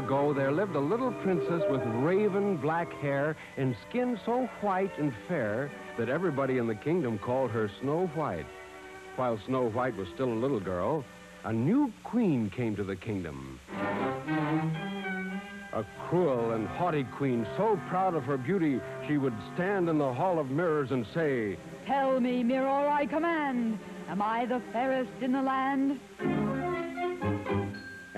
Ago, there lived a little princess with raven black hair and skin so white and fair that everybody in the kingdom called her Snow White. While Snow White was still a little girl, a new queen came to the kingdom. A cruel and haughty queen, so proud of her beauty, she would stand in the hall of mirrors and say, Tell me, mirror, I command, am I the fairest in the land?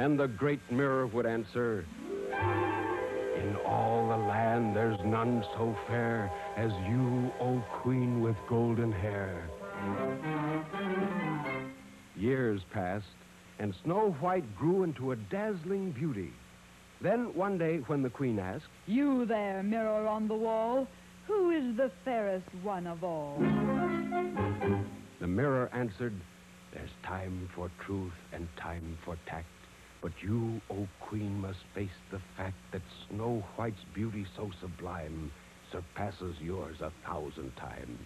And the great mirror would answer, In all the land there's none so fair as you, O queen with golden hair. Years passed, and Snow White grew into a dazzling beauty. Then one day, when the queen asked, You there, mirror on the wall, who is the fairest one of all? The mirror answered, There's time for truth and time for tact. But you, O queen, must face the fact that Snow White's beauty so sublime surpasses yours a thousand times.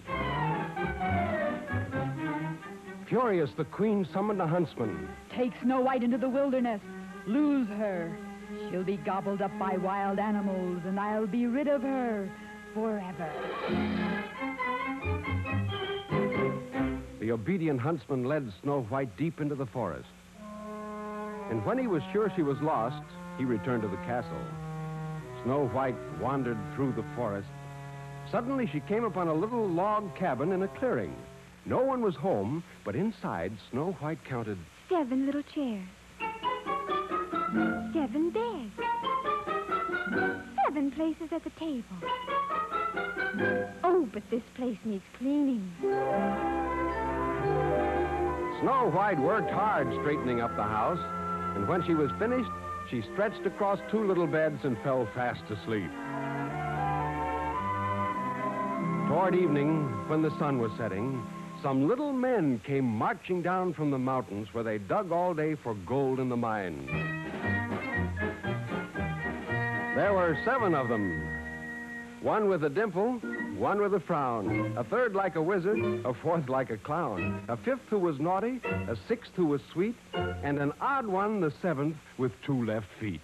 Furious, the queen summoned a huntsman. Take Snow White into the wilderness. Lose her. She'll be gobbled up by wild animals, and I'll be rid of her forever. The obedient huntsman led Snow White deep into the forest. And when he was sure she was lost, he returned to the castle. Snow White wandered through the forest. Suddenly, she came upon a little log cabin in a clearing. No one was home, but inside, Snow White counted Seven little chairs. Seven beds. Seven places at the table. Oh, but this place needs cleaning. Snow White worked hard straightening up the house, and when she was finished, she stretched across two little beds and fell fast asleep. Toward evening, when the sun was setting, some little men came marching down from the mountains where they dug all day for gold in the mines. There were seven of them. One with a dimple, one with a frown, a third like a wizard, a fourth like a clown, a fifth who was naughty, a sixth who was sweet, and an odd one, the seventh, with two left feet.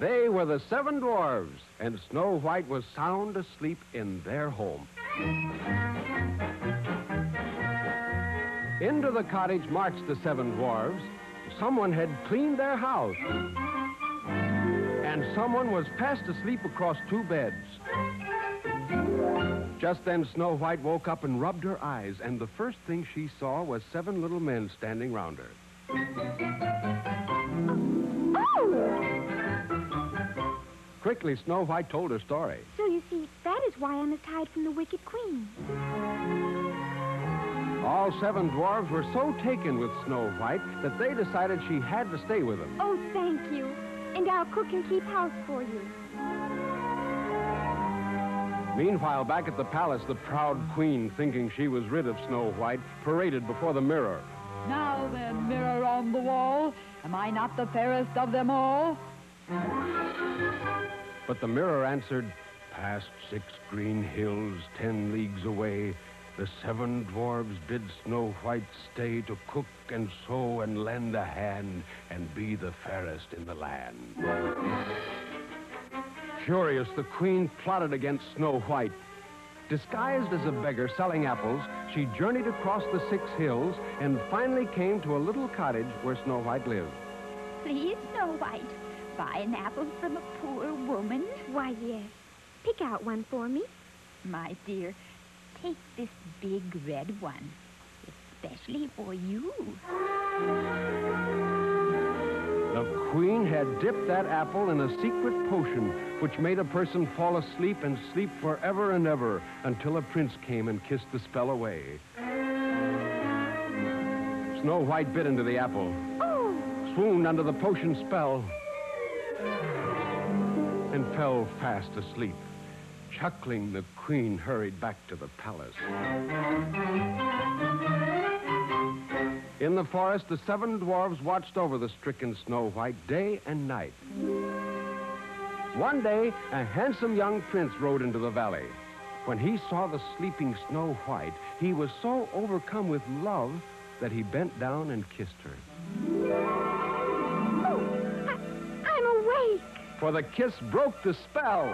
They were the seven dwarves, and Snow White was sound asleep in their home. Into the cottage marched the seven dwarves. Someone had cleaned their house. And someone was fast asleep across two beds. Just then, Snow White woke up and rubbed her eyes, and the first thing she saw was seven little men standing round her. Oh! Quickly, Snow White told her story. So you see, that is why I'm as hide from the wicked queen. All seven dwarves were so taken with Snow White that they decided she had to stay with them. Oh, thank you. And I'll cook and keep house for you. Meanwhile, back at the palace, the proud queen, thinking she was rid of Snow White, paraded before the mirror. Now then, mirror on the wall, am I not the fairest of them all? But the mirror answered, Past six green hills, ten leagues away, the seven dwarves bid Snow White stay to cook and sew and lend a hand and be the fairest in the land. Furious, the queen plotted against Snow White. Disguised as a beggar selling apples, she journeyed across the six hills and finally came to a little cottage where Snow White lived. Please, Snow White, buy an apple from a poor woman. Why, yes. Pick out one for me. My dear, take this big red one, especially for you. The queen had dipped that apple in a secret potion which made a person fall asleep and sleep forever and ever until a prince came and kissed the spell away. Snow White bit into the apple, Oh, swooned under the potion spell, and fell fast asleep. Chuckling, the queen hurried back to the palace. In the forest, the seven dwarves watched over the stricken Snow White day and night. One day, a handsome young prince rode into the valley. When he saw the sleeping Snow White, he was so overcome with love that he bent down and kissed her. Oh, I, am awake. For the kiss broke the spell.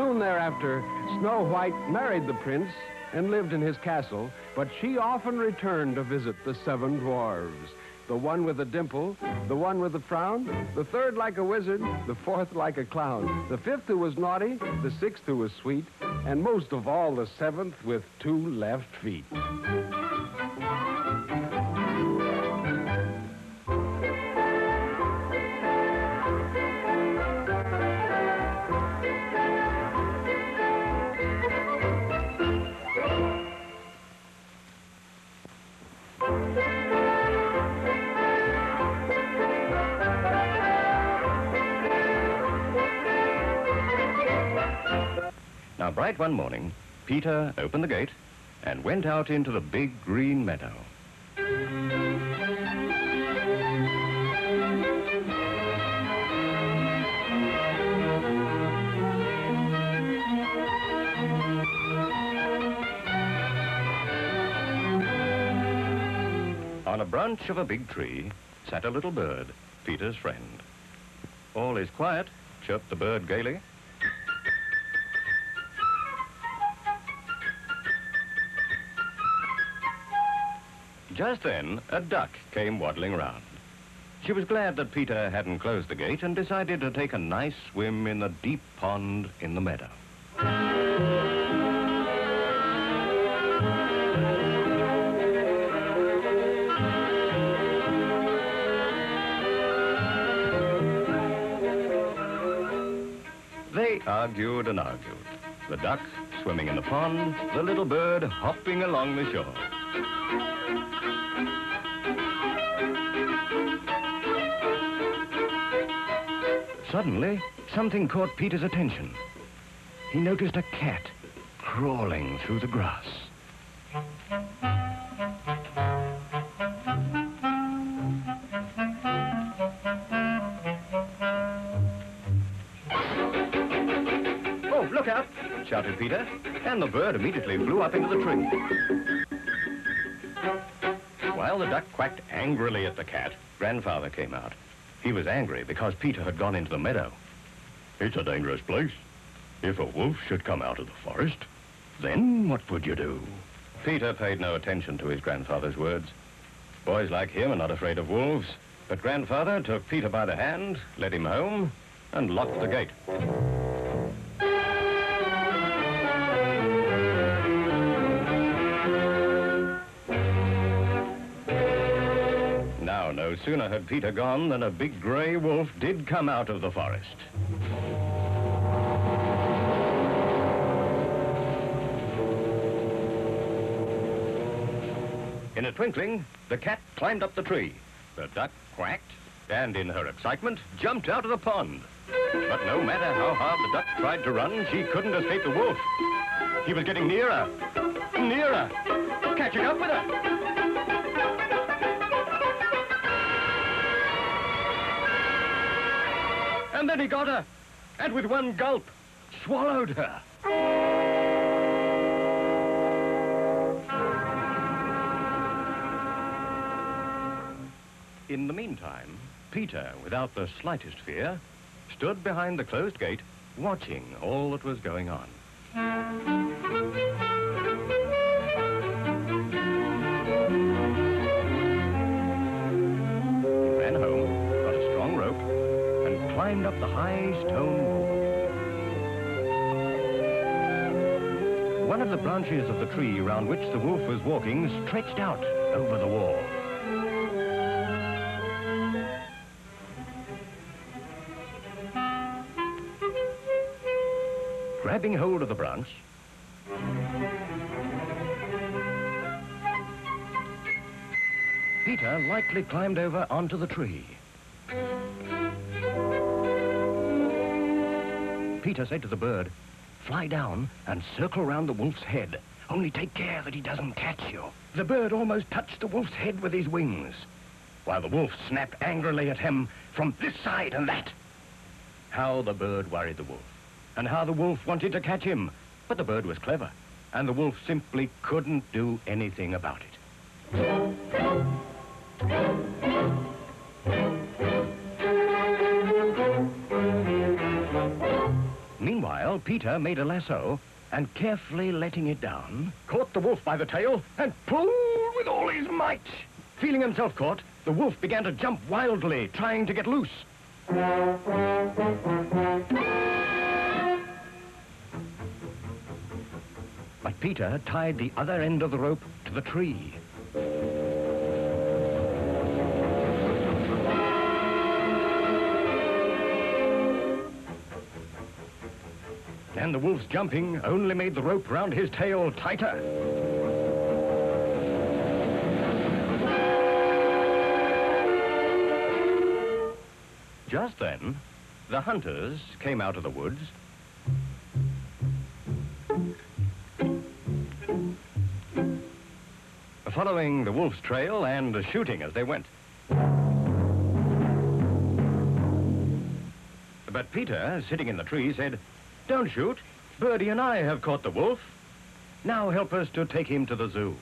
Soon thereafter, Snow White married the prince and lived in his castle, but she often returned to visit the seven dwarves. The one with a dimple, the one with a frown, the third like a wizard, the fourth like a clown, the fifth who was naughty, the sixth who was sweet, and most of all the seventh with two left feet. One morning, Peter opened the gate and went out into the big green meadow. On a branch of a big tree sat a little bird, Peter's friend. All is quiet, chirped the bird gaily. Just then, a duck came waddling round. She was glad that Peter hadn't closed the gate and decided to take a nice swim in the deep pond in the meadow. They argued and argued. The duck swimming in the pond, the little bird hopping along the shore. Suddenly, something caught Peter's attention. He noticed a cat crawling through the grass. Oh, look out! shouted Peter, and the bird immediately flew up into the tree. While the duck quacked angrily at the cat, Grandfather came out. He was angry because Peter had gone into the meadow. It's a dangerous place. If a wolf should come out of the forest, then what would you do? Peter paid no attention to his grandfather's words. Boys like him are not afraid of wolves. But Grandfather took Peter by the hand, led him home, and locked the gate. Sooner had Peter gone than a big grey wolf did come out of the forest. In a twinkling, the cat climbed up the tree. The duck quacked, and in her excitement, jumped out of the pond. But no matter how hard the duck tried to run, she couldn't escape the wolf. He was getting nearer, nearer, catching up with her. And then he got her, and with one gulp, swallowed her. In the meantime, Peter, without the slightest fear, stood behind the closed gate, watching all that was going on. High stone wall. One of the branches of the tree round which the wolf was walking stretched out over the wall. Grabbing hold of the branch, Peter lightly climbed over onto the tree. Peter said to the bird, Fly down and circle round the wolf's head. Only take care that he doesn't catch you. The bird almost touched the wolf's head with his wings, while the wolf snapped angrily at him from this side and that. How the bird worried the wolf, and how the wolf wanted to catch him. But the bird was clever, and the wolf simply couldn't do anything about it. Peter made a lasso and carefully letting it down, caught the wolf by the tail and pulled with all his might. Feeling himself caught, the wolf began to jump wildly, trying to get loose. But Peter tied the other end of the rope to the tree. And the wolf's jumping only made the rope round his tail tighter. Just then, the hunters came out of the woods. Following the wolf's trail and shooting as they went. But Peter, sitting in the tree, said, Don't shoot. Birdie and I have caught the wolf. Now help us to take him to the zoo.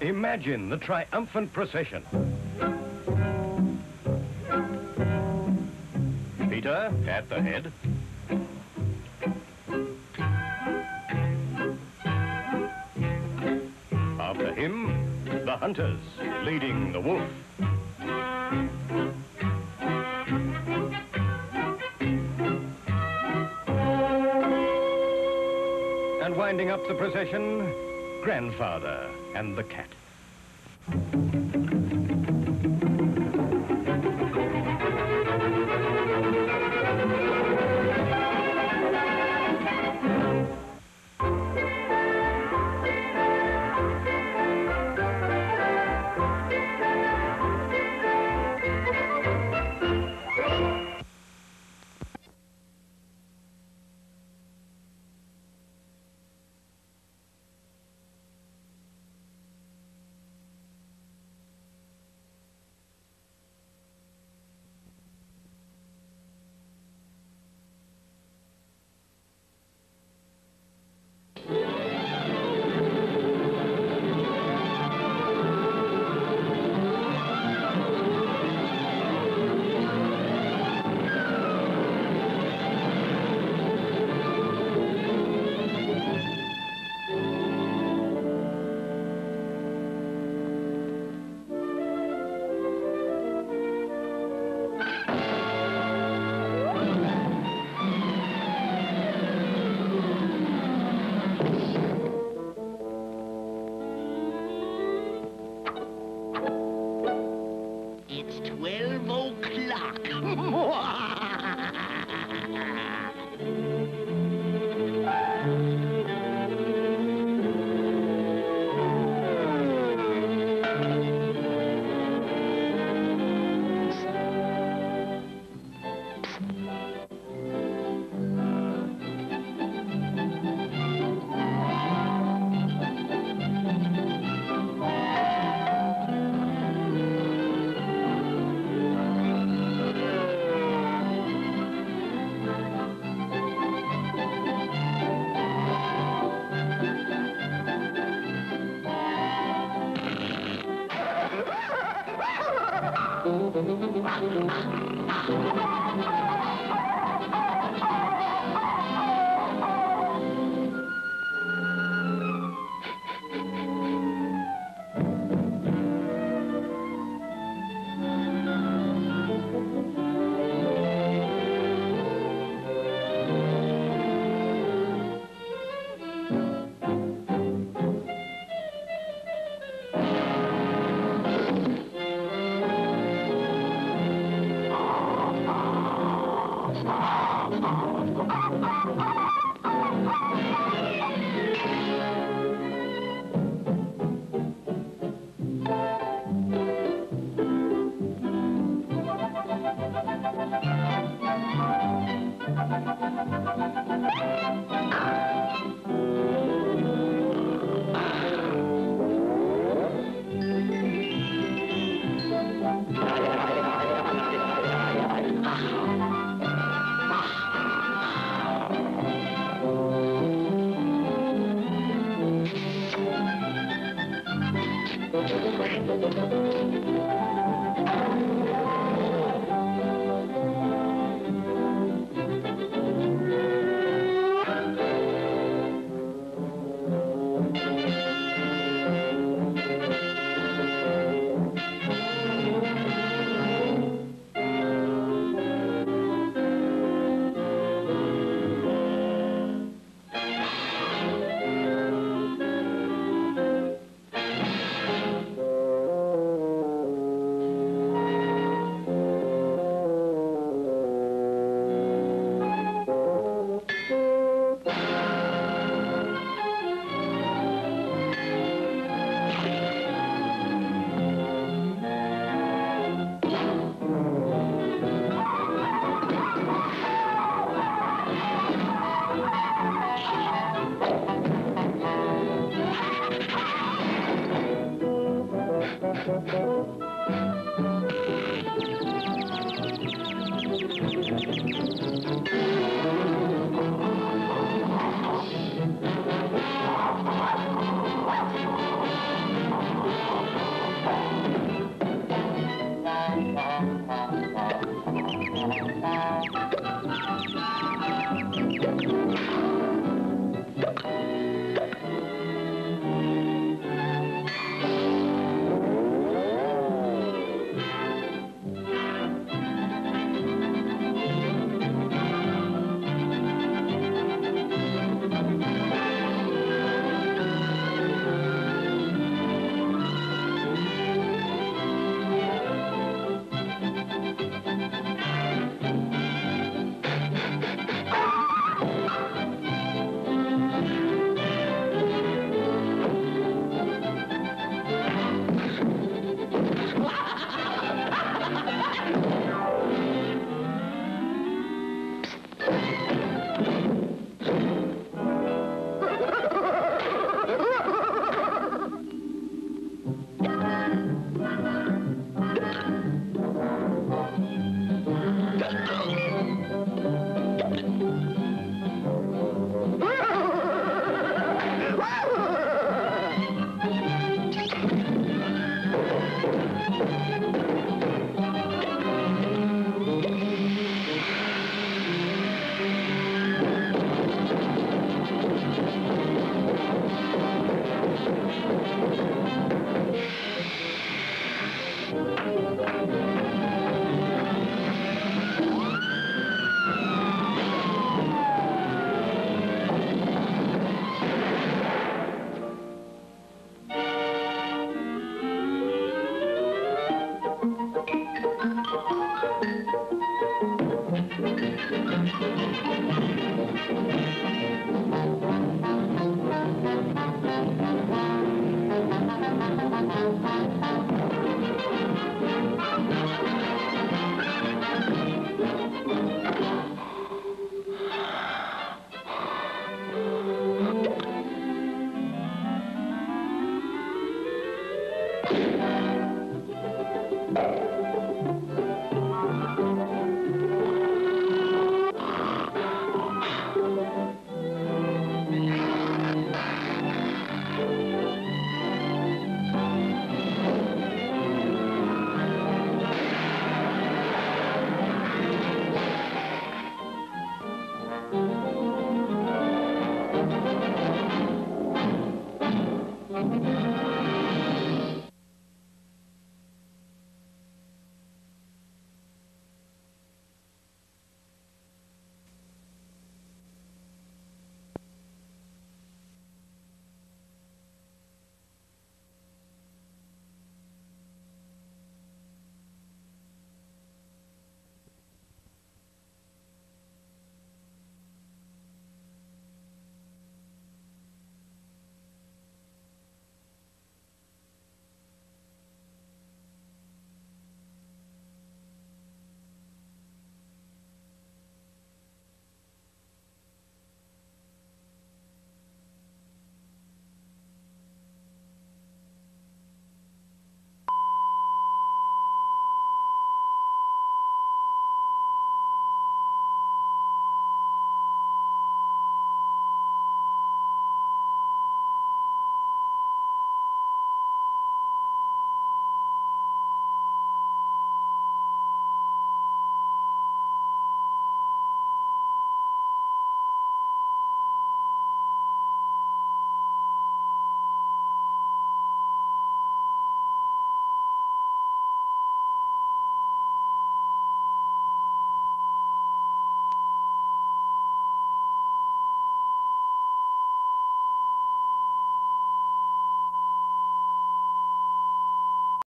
Imagine the triumphant procession. Peter at the head. Him, the hunters leading the wolf. And winding up the procession, grandfather and the cat.